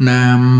Nam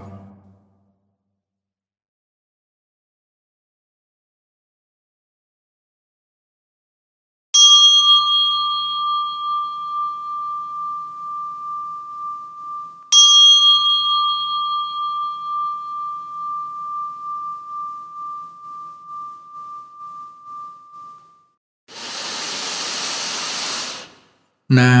na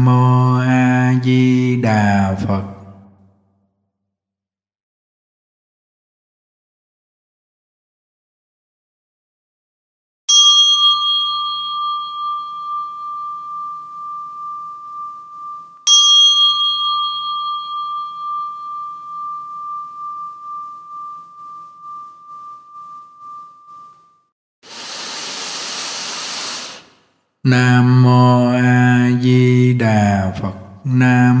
Nam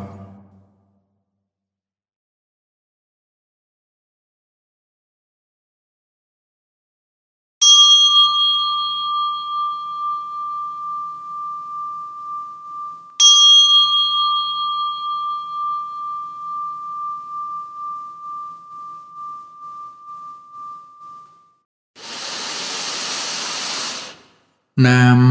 Nam.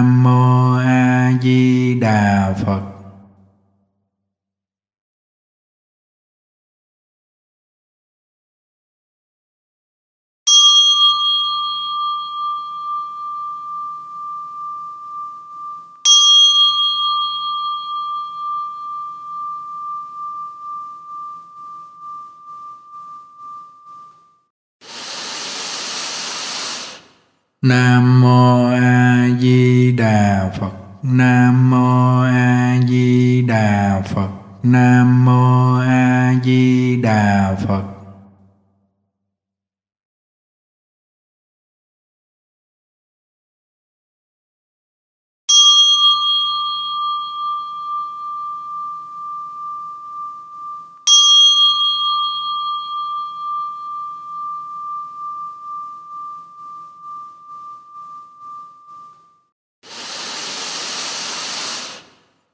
Nam.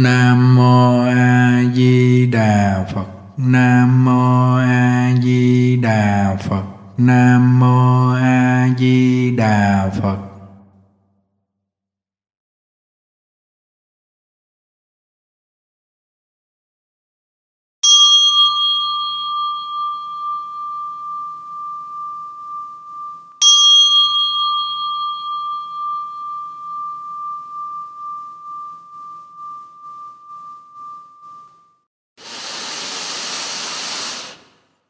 Nam.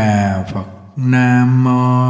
Đà Phật. Nam mô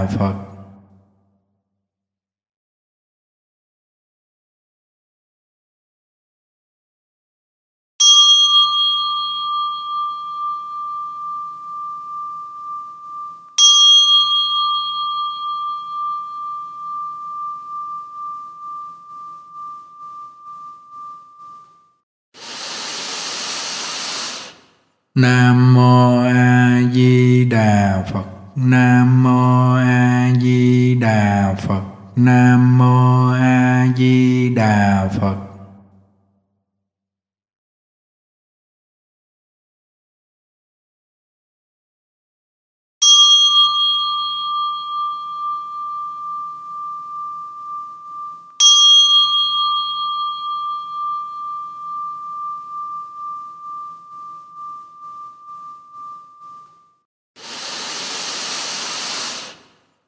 una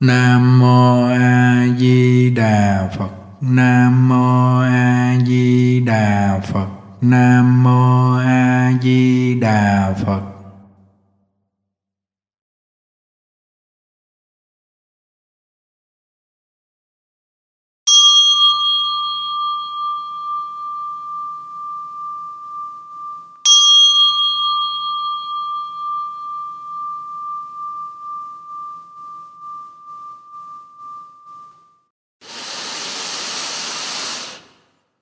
Nam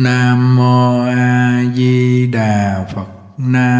Nam mô A Di Đà Phật. Nam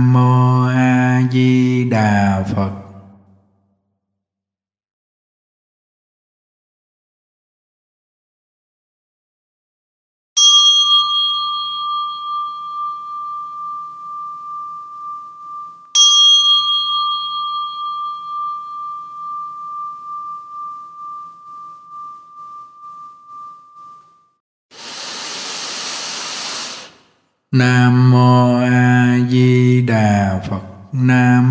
Nam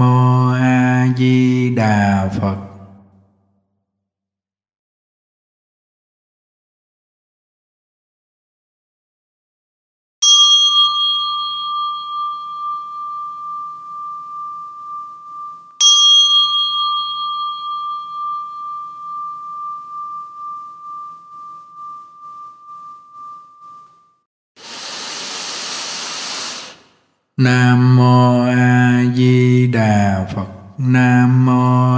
Phật. Nam mô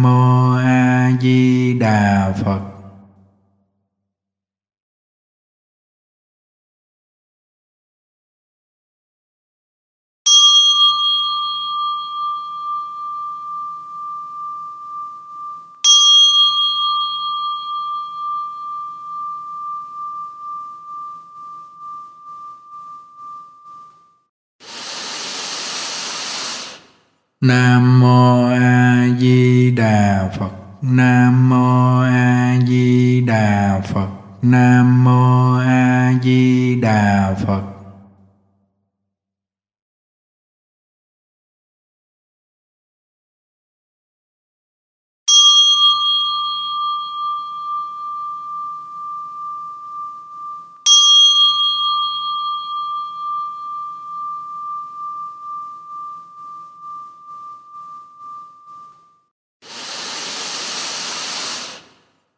Nam